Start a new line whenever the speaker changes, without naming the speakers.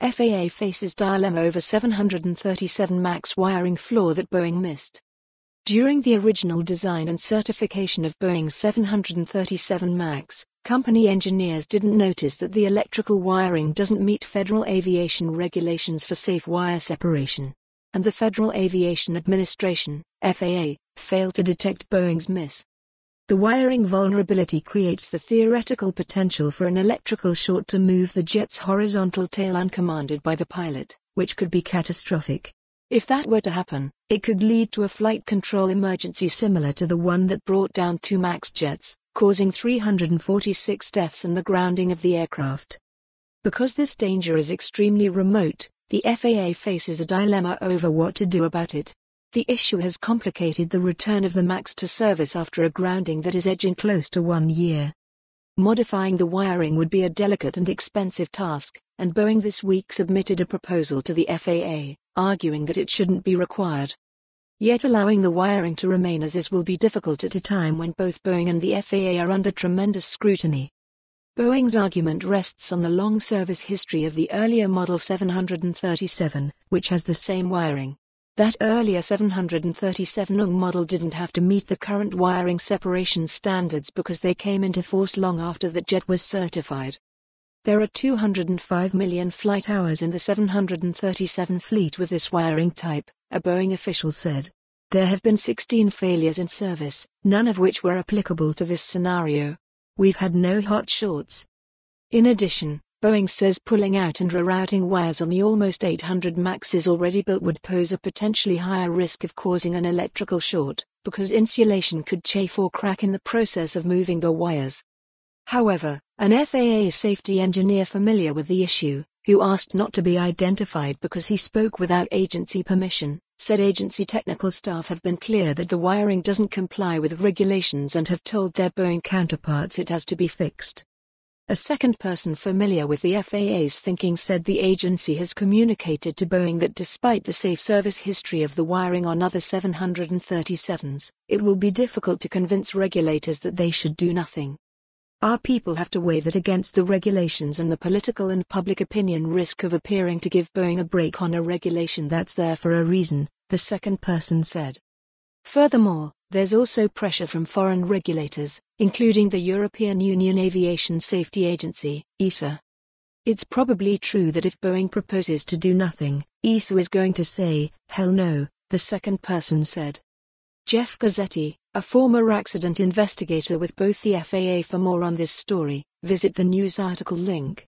FAA faces dilemma over 737 MAX wiring flaw that Boeing missed. During the original design and certification of Boeing 737 MAX, company engineers didn't notice that the electrical wiring doesn't meet federal aviation regulations for safe wire separation. And the Federal Aviation Administration, FAA, failed to detect Boeing's miss. The wiring vulnerability creates the theoretical potential for an electrical short to move the jet's horizontal tail uncommanded by the pilot, which could be catastrophic. If that were to happen, it could lead to a flight control emergency similar to the one that brought down two MAX jets, causing 346 deaths and the grounding of the aircraft. Because this danger is extremely remote, the FAA faces a dilemma over what to do about it. The issue has complicated the return of the MAX to service after a grounding that is edging close to one year. Modifying the wiring would be a delicate and expensive task, and Boeing this week submitted a proposal to the FAA, arguing that it shouldn't be required. Yet allowing the wiring to remain as is will be difficult at a time when both Boeing and the FAA are under tremendous scrutiny. Boeing's argument rests on the long service history of the earlier Model 737, which has the same wiring. That earlier 737 NG model didn't have to meet the current wiring separation standards because they came into force long after that jet was certified. There are 205 million flight hours in the 737 fleet with this wiring type, a Boeing official said. There have been 16 failures in service, none of which were applicable to this scenario. We've had no hot shorts. In addition, Boeing says pulling out and rerouting wires on the almost 800 MAXs already built would pose a potentially higher risk of causing an electrical short, because insulation could chafe or crack in the process of moving the wires. However, an FAA safety engineer familiar with the issue, who asked not to be identified because he spoke without agency permission, said agency technical staff have been clear that the wiring doesn't comply with regulations and have told their Boeing counterparts it has to be fixed. A second person familiar with the FAA's thinking said the agency has communicated to Boeing that despite the safe service history of the wiring on other 737s, it will be difficult to convince regulators that they should do nothing. Our people have to weigh that against the regulations and the political and public opinion risk of appearing to give Boeing a break on a regulation that's there for a reason, the second person said. Furthermore, there's also pressure from foreign regulators, including the European Union Aviation Safety Agency, EASA. It's probably true that if Boeing proposes to do nothing, EASA is going to say, hell no, the second person said. Jeff Guzzetti, a former accident investigator with both the FAA for more on this story, visit the news article link.